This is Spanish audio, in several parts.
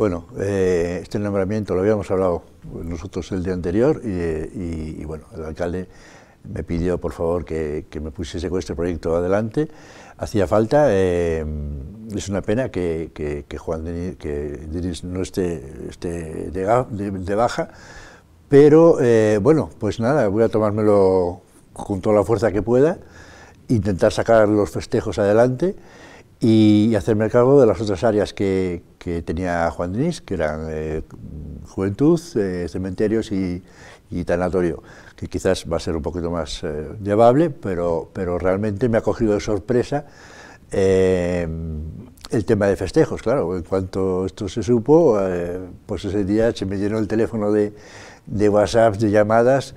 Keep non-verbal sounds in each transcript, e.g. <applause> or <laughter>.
Bueno, eh, este nombramiento lo habíamos hablado nosotros el día anterior y, bueno, el alcalde me pidió por favor que, me pusiese con este proyecto adelante. Hacía falta, eh, es una pena que, Juan Denis, que no esté, de, baja, pero eh, bueno, pues nada, voy a tomármelo con toda la fuerza que pueda, intentar sacar los festejos adelante y hacerme cargo de las otras áreas que, tenía Juan Denis, que eran eh, juventud, eh, cementerios y, tanatorio, que quizás va a ser un poquito más eh, llevable, pero, pero realmente me ha cogido de sorpresa el tema de festejos, claro, en cuanto esto se supo, pues ese día se me llenó el teléfono de, de WhatsApp, de llamadas,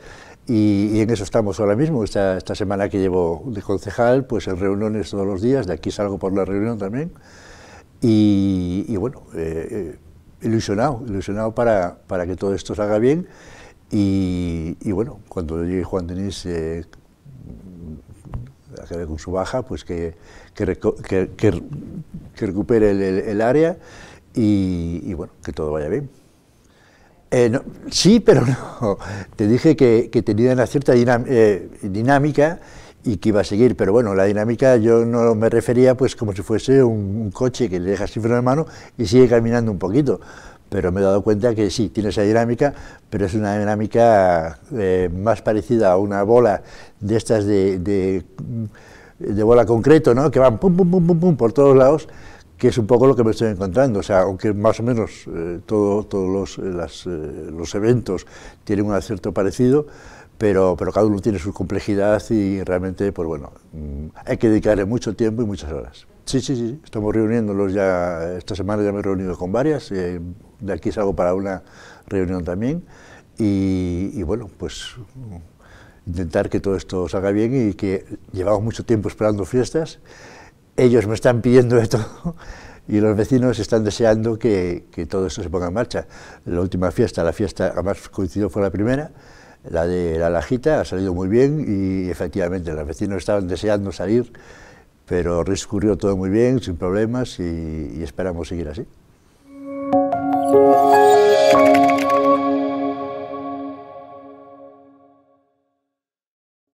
y, en eso estamos ahora mismo, esta, semana que llevo de concejal, pues en reuniones todos los días, de aquí salgo por la reunión también, y, bueno, eh, eh, ilusionado, ilusionado para, para, que todo esto salga bien, y, bueno, cuando llegue Juan Denis, eh, acabe con su baja, pues que, que, que, recupere el, área y bueno, que todo vaya bien. Eh, sí, pero no. Te dije que, tenía una cierta eh, dinámica y que iba a seguir, pero bueno, la dinámica yo no me refería pues como si fuese un, coche que le dejas sin freno de mano y sigue caminando un poquito, pero me he dado cuenta que sí, tiene esa dinámica, pero es una dinámica eh, más parecida a una bola de estas de, de, de bola concreto, ¿no? que van pum, pum, pum, pum, pum por todos lados, que es un poco lo que me estoy encontrando, o sea, aunque más o menos eh, todos los, eh, eh, los, eventos tienen un acierto parecido, pero, pero cada uno tiene su complejidad y realmente, pues bueno, mm, hay que dedicarle mucho tiempo y muchas horas. Sí, sí, sí, estamos reuniéndolos ya, esta semana ya me he reunido con varias, de aquí salgo para una reunión también, y, y bueno, pues intentar que todo esto salga bien y que llevamos mucho tiempo esperando fiestas, ellos me están pidiendo esto <laughs> y los vecinos están deseando que, todo esto se ponga en marcha. La última fiesta, la fiesta, además coincidió, fue la primera, la de la Lajita, ha salido muy bien y efectivamente los vecinos estaban deseando salir, pero transcurrió todo muy bien, sin problemas y esperamos seguir así.